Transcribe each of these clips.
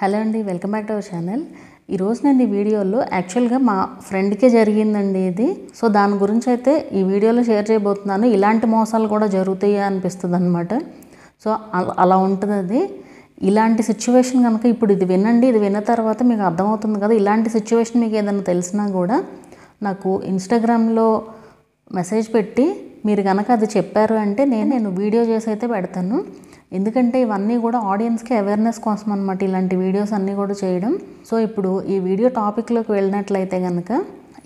Hello అండి welcome back to our channel. ఈరోజు నేను ఈ వీడియోలో యాక్చువల్గా మా ఫ్రెండ్కే జరిగిందండి ఇది. సో దాని గురించి అయితే ఈ వీడియోలో షేర్ చేయబోతున్నాను. ఇలాంటి మోసాలు కూడా జరుగుతాయి అనిపిస్తుంది అనమాట సో అలా ఉంటుంది అది ఇలాంటి సిచ్యువేషన్ కనుక ఇప్పుడు ఇది వినండి ఇది విన్న తర్వాత మీకు అర్థమవుతుంది కదా. ఇలాంటి సిచ్యువేషన్ మీకు ఏదైనా తెలిసినా కూడా నాకు ఇన్స్టాగ్రామ్లో మెసేజ్ పెట్టి మీరు కనుక అది చెప్పారు అంటే నేను నేను వీడియో చేసి అయితే పెడతాను. ఎందుకంటే ఇవన్నీ కూడా ఆడియన్స్కి అవేర్నెస్ కోసం అనమాట ఇలాంటి వీడియోస్ అన్నీ కూడా చేయడం. సో ఇప్పుడు ఈ వీడియో టాపిక్లోకి వెళ్ళినట్లయితే కనుక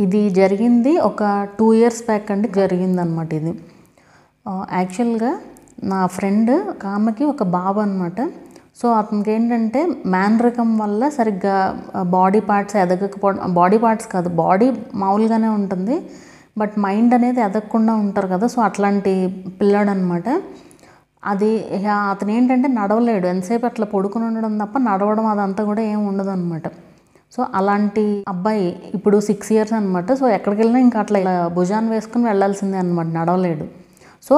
ఇది జరిగింది ఒక టూ ఇయర్స్ బ్యాక్ అండి. జరిగిందనమాట ఇది. Uh, యాక్చువల్గా నా ఫ్రెండ్ ఒక ఆమెకి ఒక బాబు అనమాట సో అతనికి ఏంటంటే మ్యాన్రికం వల్ల సరిగ్గా uh, బాడీ పార్ట్స్ ఎదగకపోవడం బాడీ పార్ట్స్ కాదు బాడీ మామూలుగానే ఉంటుంది. బట్ మైండ్ అనేది ఎదగకుండా ఉంటారు కదా. సో అట్లాంటి పిల్లాడు అనమాట అది అతను ఏంటంటే నడవలేడు. ఎంతసేపు అట్లా పడుకుని ఉండడం తప్ప నడవడం అదంతా కూడా ఏం ఉండదు అనమాట సో అలాంటి అబ్బాయి ఇప్పుడు సిక్స్ ఇయర్స్ అనమాట సో ఎక్కడికి వెళ్ళినా ఇంకా అట్లా ఇలా భుజాన్ని వేసుకుని వెళ్ళాల్సిందే అనమాట నడవలేడు. సో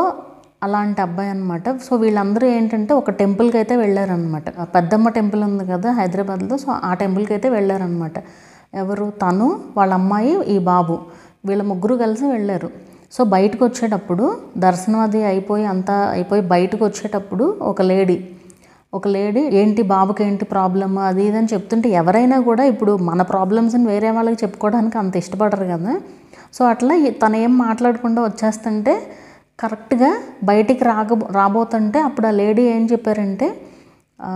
అలాంటి అబ్బాయి అనమాట సో వీళ్ళందరూ ఏంటంటే ఒక టెంపుల్కి అయితే వెళ్ళారనమాట పెద్దమ్మ టెంపుల్ ఉంది కదా హైదరాబాద్లో సో ఆ టెంపుల్కి అయితే వెళ్ళారనమాట ఎవరు? తను వాళ్ళ అమ్మాయి ఈ బాబు. వీళ్ళ ముగ్గురు కలిసి వెళ్ళారు. సో బయటకు వచ్చేటప్పుడు దర్శనం అది అయిపోయి అంతా అయిపోయి బయటకు వచ్చేటప్పుడు ఒక లేడీ ఒక లేడీ ఏంటి బాబుకి ఏంటి ప్రాబ్లమ్ అది ఇది అని చెప్తుంటే ఎవరైనా కూడా ఇప్పుడు మన ప్రాబ్లమ్స్ని వేరే వాళ్ళకి చెప్పుకోవడానికి అంత ఇష్టపడరు కదా. సో అట్లా తను ఏం మాట్లాడకుండా వచ్చేస్తుంటే కరెక్ట్గా బయటికి రాక రాబోతుంటే అప్పుడు ఆ లేడీ ఏం చెప్పారంటే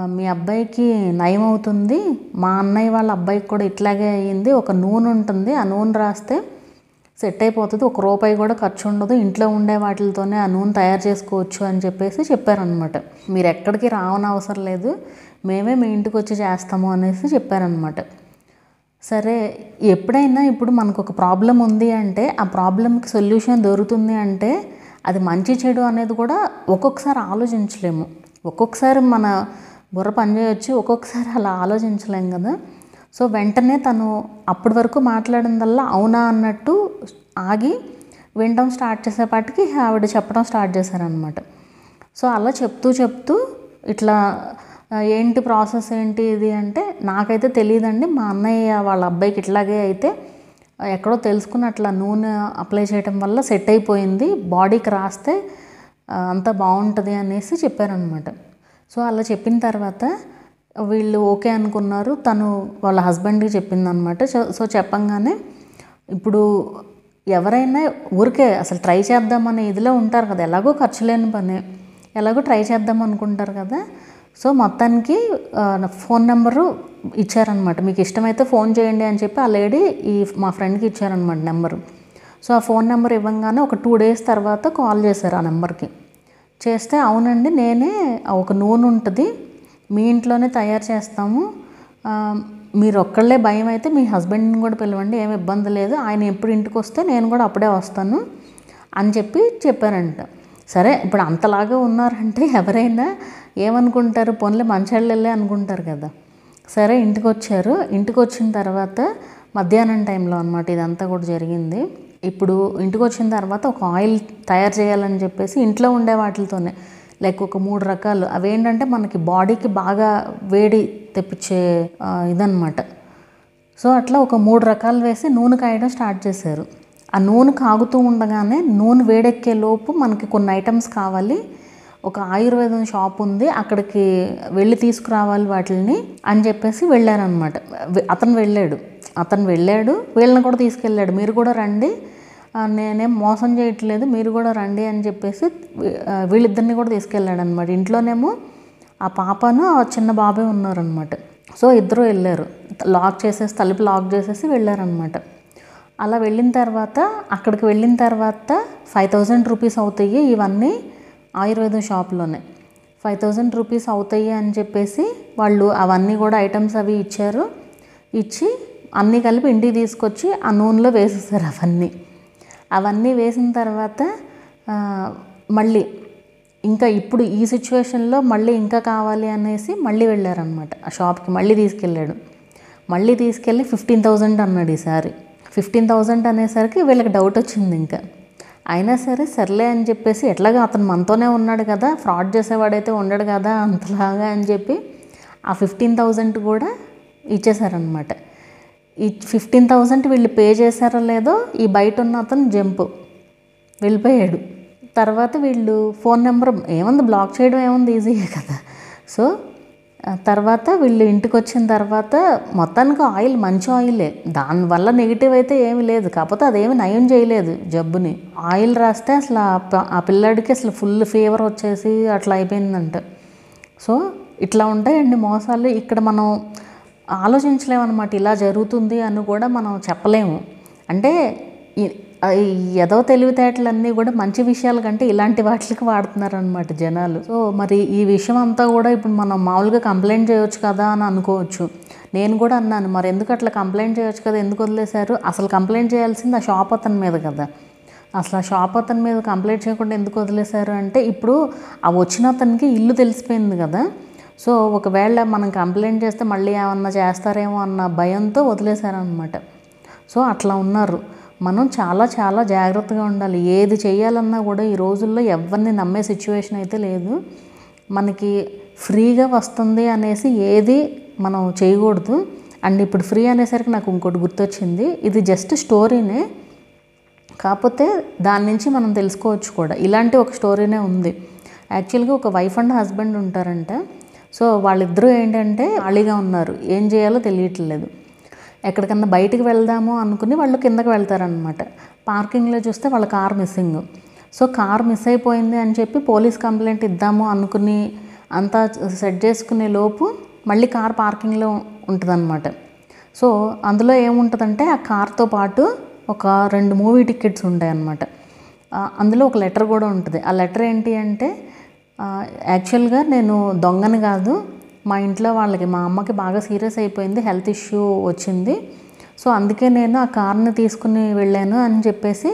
మీ అబ్బాయికి నయం అవుతుంది మా అన్నయ్య వాళ్ళ అబ్బాయికి కూడా ఇట్లాగే అయ్యింది ఒక నూనె ఉంటుంది ఆ నూనె రాస్తే సెట్ అయిపోతుంది ఒక రూపాయి కూడా ఖర్చు ఉండదు ఇంట్లో ఉండే వాటితోనే ఆ నూనె తయారు చేసుకోవచ్చు అని చెప్పేసి చెప్పారనమాట మీరు ఎక్కడికి రావనవసరం లేదు మేమే మీ ఇంటికి వచ్చి చేస్తాము అనేసి చెప్పారనమాట సరే ఎప్పుడైనా ఇప్పుడు మనకు ఒక ప్రాబ్లం ఉంది అంటే ఆ ప్రాబ్లంకి సొల్యూషన్ దొరుకుతుంది అంటే అది మంచి చెడు అనేది కూడా ఒక్కొక్కసారి ఆలోచించలేము. ఒక్కొక్కసారి మన బుర్ర పనిచేయచ్చు ఒక్కొక్కసారి అలా ఆలోచించలేం కదా. సో వెంటనే తను అప్పటి వరకు మాట్లాడిందల్లా అవునా అన్నట్టు ఆగి వినడం స్టార్ట్ చేసేపాటికి ఆవిడ చెప్పడం స్టార్ట్ చేశారనమాట సో అలా చెప్తూ చెప్తూ ఇట్లా ఏంటి ప్రాసెస్ ఏంటి ఇది అంటే నాకైతే తెలియదండి మా అన్నయ్య వాళ్ళ అబ్బాయికి ఇట్లాగే అయితే ఎక్కడో తెలుసుకుని అట్లా నూనె అప్లై చేయడం వల్ల సెట్ అయిపోయింది. బాడీకి రాస్తే అంత బాగుంటుంది అనేసి చెప్పారనమాట సో అలా చెప్పిన తర్వాత వీళ్ళు ఓకే అనుకున్నారు. తను వాళ్ళ హస్బెండ్కి చెప్పిందనమాట సో సో చెప్పంగానే ఇప్పుడు ఎవరైనా ఊరికే అసలు ట్రై చేద్దామనే ఇదిలో ఉంటారు కదా ఎలాగో ఖర్చు లేని పని ఎలాగో ట్రై చేద్దాం అనుకుంటారు కదా. సో మొత్తానికి ఫోన్ నెంబరు ఇచ్చారనమాట మీకు ఇష్టమైతే ఫోన్ చేయండి అని చెప్పి ఆ లేడీ ఈ మా ఫ్రెండ్కి ఇచ్చారనమాట నెంబరు. సో ఆ ఫోన్ నెంబర్ ఇవ్వగానే ఒక టూ డేస్ తర్వాత కాల్ చేశారు ఆ నెంబర్కి. చేస్తే అవునండి నేనే ఒక నూనె ఉంటుంది మీ ఇంట్లోనే తయారు చేస్తాము. మీరు ఒక్కళ్ళే భయం అయితే మీ హస్బెండ్ని కూడా పిలవండి ఏమి ఇబ్బంది లేదు. ఆయన ఎప్పుడు ఇంటికి వస్తే నేను కూడా అప్పుడే వస్తాను అని చెప్పి చెప్పారంట. సరే ఇప్పుడు అంతలాగా ఉన్నారంటే ఎవరైనా ఏమనుకుంటారు? పనులు మంచాళ్ళే అనుకుంటారు కదా. సరే ఇంటికి వచ్చారు ఇంటికి వచ్చిన తర్వాత మధ్యాహ్నం టైంలో అనమాట ఇదంతా కూడా జరిగింది. ఇప్పుడు ఇంటికి వచ్చిన తర్వాత ఒక ఆయిల్ తయారు చేయాలని చెప్పేసి ఇంట్లో ఉండే వాటితోనే లైక్ ఒక మూడు రకాలు. అవేంటంటే మనకి బాడీకి బాగా వేడి తెప్పించే ఇదనమాట సో అట్లా ఒక మూడు రకాలు వేసి నూనె కాయడం స్టార్ట్ చేశారు. ఆ నూనె కాగుతూ ఉండగానే నూనె వేడెక్కే లోపు మనకి కొన్ని ఐటమ్స్ కావాలి. ఒక ఆయుర్వేదం షాప్ ఉంది అక్కడికి వెళ్ళి తీసుకురావాలి వాటిని అని చెప్పేసి వెళ్ళారనమాట అతను వెళ్ళాడు. అతను వెళ్ళాడు. వీళ్ళని కూడా తీసుకెళ్ళాడు. మీరు కూడా రండి. నేనేం మోసం చేయట్లేదు మీరు కూడా రండి అని చెప్పేసి వీళ్ళిద్దరిని కూడా తీసుకెళ్ళాడు అనమాట ఇంట్లోనేమో ఆ పాపను ఆ చిన్న బాబే ఉన్నారనమాట సో ఇద్దరు వెళ్ళారు. లాక్ చేసేసి తలుపు లాక్ చేసేసి వెళ్ళారనమాట అలా వెళ్ళిన తర్వాత అక్కడికి వెళ్ళిన తర్వాత ఫైవ్ థౌజండ్ రూపీస్ అవుతాయి ఇవన్నీ ఆయుర్వేదం షాప్లోనే. ఫైవ్ థౌజండ్ రూపీస్ అవుతాయి అని చెప్పేసి వాళ్ళు అవన్నీ కూడా ఐటమ్స్ అవి ఇచ్చారు. ఇచ్చి అన్నీ కలిపి ఇంటికి తీసుకొచ్చి ఆ నూనెలో వేసేసారు అవన్నీ. అవన్నీ వేసిన తర్వాత మళ్ళీ ఇంకా ఇప్పుడు ఈ సిచ్యువేషన్లో మళ్ళీ ఇంకా కావాలి అనేసి మళ్ళీ వెళ్ళారనమాట ఆ షాప్కి మళ్ళీ తీసుకెళ్ళాడు. మళ్ళీ తీసుకెళ్ళి ఫిఫ్టీన్ థౌజండ్ అన్నాడు ఈసారి. ఫిఫ్టీన్ థౌజండ్ అనేసరికి వీళ్ళకి డౌట్ వచ్చింది ఇంకా. అయినా సరే సర్లే అని చెప్పేసి ఎట్లాగా అతను మనతోనే ఉన్నాడు కదా ఫ్రాడ్ చేసేవాడైతే ఉండడు కదా అంతలాగా అని చెప్పి ఆ ఫిఫ్టీన్ థౌజండ్ కూడా ఇచ్చేసారనమాట ఈ ఫిఫ్టీన్ థౌజండ్ వీళ్ళు పే చేశారో లేదో ఈ బయట ఉన్న అతను జంప్. వెళ్ళిపోయాడు తర్వాత వీళ్ళు ఫోన్ నెంబర్ ఏముంది? బ్లాక్ చేయడం ఏముంది? ఈజీయే కదా. సో తర్వాత వీళ్ళు ఇంటికి వచ్చిన తర్వాత మొత్తానికి ఆయిల్ మంచి ఆయిలే. దానివల్ల నెగిటివ్ అయితే ఏమీ లేదు. కాకపోతే అదేమి నయం చేయలేదు జబ్బుని. ఆయిల్ రాస్తే అసలు ఆ ఆ పిల్లాడికి అసలు ఫుల్ ఫీవర్ వచ్చేసి అట్లా అయిపోయిందంట. సో ఇట్లా ఉంటాయండి మోసాలు. ఇక్కడ మనం ఆలోచించలేమన్నమాట. ఇలా జరుగుతుంది అని కూడా మనం చెప్పలేము. అంటే ఏదో తెలివితేటలన్నీ కూడా మంచి విషయాల కంటే ఇలాంటి వాటికి వాడుతున్నారనమాట జనాలు. సో మరి ఈ విషయం అంతా కూడా ఇప్పుడు మనం మామూలుగా కంప్లైంట్ చేయొచ్చు కదా అని అనుకోవచ్చు. నేను కూడా అన్నాను మరి ఎందుకు అట్లా కంప్లైంట్ చేయొచ్చు కదా? ఎందుకు వదిలేశారు? అసలు కంప్లైంట్ చేయాల్సింది ఆ షాప్ అతని మీద కదా. అసలు ఆ షాప్ అతని మీద కంప్లైంట్ చేయకుండా ఎందుకు వదిలేశారు? అంటే ఇప్పుడు ఆ వచ్చిన అతనికి ఇల్లు తెలిసిపోయింది కదా. సో ఒకవేళ మనం కంప్లైంట్ చేస్తే మళ్ళీ ఏమన్నా చేస్తారేమో అన్న భయంతో వదిలేశారనమాట సో అట్లా ఉన్నారు. మనం చాలా చాలా జాగ్రత్తగా ఉండాలి. ఏది చేయాలన్నా కూడా ఈ రోజుల్లో ఎవరిని నమ్మే సిచ్యువేషన్ అయితే లేదు. మనకి ఫ్రీగా వస్తుంది అనేసి ఏది మనం చేయకూడదు. అండ్ ఇప్పుడు ఫ్రీ అనేసరికి నాకు ఇంకోటి గుర్తొచ్చింది. ఇది జస్ట్ స్టోరీనే. కాకపోతే దాని నుంచి మనం తెలుసుకోవచ్చు కూడా. ఇలాంటి ఒక స్టోరీనే ఉంది. యాక్చువల్గా ఒక వైఫ్ అండ్ హస్బెండ్ ఉంటారంట. సో వాళ్ళిద్దరూ ఏంటంటే ఖాళీగా ఉన్నారు. ఏం చేయాలో తెలియట్లేదు. ఎక్కడికన్నా బయటికి వెళ్దాము అనుకుని వాళ్ళు కిందకి వెళ్తారనమాట పార్కింగ్లో చూస్తే వాళ్ళ car missing. So car miss అయిపోయింది అని చెప్పి పోలీస్ కంప్లైంట్ ఇద్దాము అనుకుని అంతా సెట్ చేసుకునే లోపు మళ్ళీ కార్ పార్కింగ్లో ఉంటుందన్నమాట. సో అందులో ఏముంటుందంటే ఆ కార్తో పాటు ఒక రెండు మూవీ టికెట్స్ ఉంటాయి అన్నమాట అందులో ఒక లెటర్ కూడా ఉంటుంది. ఆ లెటర్ ఏంటి అంటే యాక్చువల్గా నేను దొంగని కాదు. మా ఇంట్లో వాళ్ళకి మా అమ్మకి బాగా సీరియస్ అయిపోయింది హెల్త్ ఇష్యూ వచ్చింది. సో అందుకే నేను ఆ కార్ని తీసుకుని వెళ్ళాను అని చెప్పేసి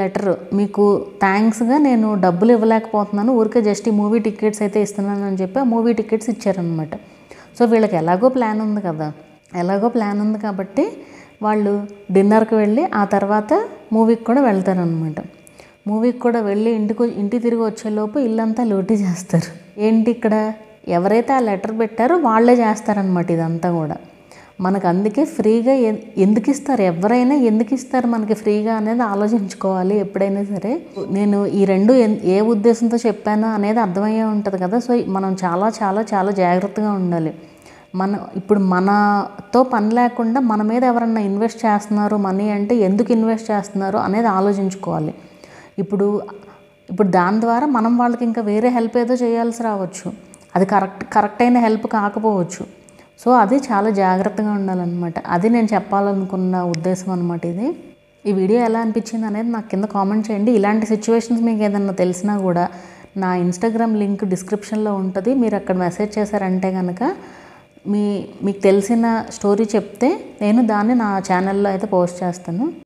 లెటర్. మీకు థ్యాంక్స్గా నేను డబ్బులు ఇవ్వలేకపోతున్నాను ఊరికే జస్ట్ ఈ మూవీ టికెట్స్ అయితే ఇస్తున్నాను అని చెప్పి ఆ మూవీ టికెట్స్ ఇచ్చారనమాట సో వీళ్ళకి ఎలాగో ప్లాన్ ఉంది కదా. ఎలాగో ప్లాన్ ఉంది కాబట్టి వాళ్ళు డిన్నర్కి వెళ్ళి ఆ తర్వాత మూవీకి కూడా వెళ్తారనమాట మూవీకి కూడా వెళ్ళి ఇంటికి ఇంటి తిరిగి వచ్చేలోపు ఇల్లంతా లూటీ చేస్తారు. ఏంటి ఇక్కడ? ఎవరైతే ఆ లెటర్ పెట్టారో వాళ్ళే చేస్తారనమాట ఇదంతా కూడా. మనకు అందుకే ఫ్రీగా ఎందుకు ఇస్తారు? ఎవరైనా ఎందుకు ఇస్తారు మనకి ఫ్రీగా అనేది ఆలోచించుకోవాలి ఎప్పుడైనా సరే. నేను ఈ రెండు ఏ ఉద్దేశంతో చెప్పాను అనేది అర్థమయ్యే ఉంటుంది కదా. సో మనం చాలా చాలా చాలా జాగ్రత్తగా ఉండాలి. మన ఇప్పుడు మనతో పని లేకుండా మన మీద ఎవరన్నా ఇన్వెస్ట్ చేస్తున్నారు మనీ అంటే ఎందుకు ఇన్వెస్ట్ చేస్తున్నారు అనేది ఆలోచించుకోవాలి. ఇప్పుడు ఇప్పుడు దాని ద్వారా మనం వాళ్ళకి ఇంకా వేరే హెల్ప్ ఏదో చేయాల్సి రావచ్చు. అది కరెక్ట్ కరెక్ట్ అయిన హెల్ప్ కాకపోవచ్చు. సో అది చాలా జాగ్రత్తగా ఉండాలన్నమాట. అది నేను చెప్పాలనుకున్న ఉద్దేశం అనమాట ఇది. ఈ వీడియో ఎలా అనిపించింది అనేది నాకు కింద కామెంట్ చేయండి. ఇలాంటి సిచ్యువేషన్స్ మీకు ఏదన్నా తెలిసినా కూడా నా ఇన్స్టాగ్రామ్ లింక్ డిస్క్రిప్షన్లో ఉంటుంది. మీరు అక్కడ మెసేజ్ చేశారంటే కనుక మీ మీకు తెలిసిన స్టోరీ చెప్తే నేను దాన్ని నా ఛానల్లో అయితే పోస్ట్ చేస్తాను.